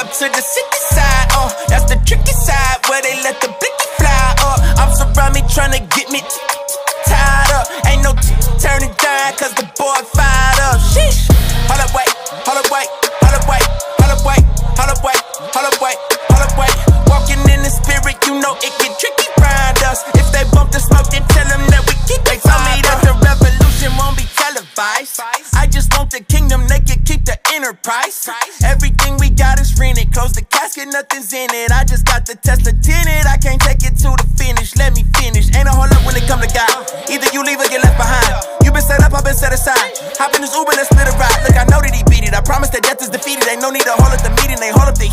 up to the city side, uh, that's the tricky side where they let the blicky fly, uh. I'm surround me trying to get me tied up. Ain't no turning down, cause the boy fired up. Sheesh. Hold up, wait, hold up, wait, hold up, wait, hold up, wait, hold up, wait, hold up, wait, hold up, wait. Walking in the spirit, you know it get tricky round us. If they bump the smoke, then tell them that we keep They tell me that the revolution won't be televised. I just want the kingdom, they can keep the enterprise. Everything we got is rented. Close the casket, nothing's in it. I just got the Tesla tinted. I can't take it to the finish. Let me finish. Ain't a hold up when it come to God. Either you leave or get left behind. You been set up, I've been set aside. Hop in this Uber, let's split a ride. Look, I know that he beat it. I promise that death is defeated. Ain't no need to hold up the meeting. They hold up the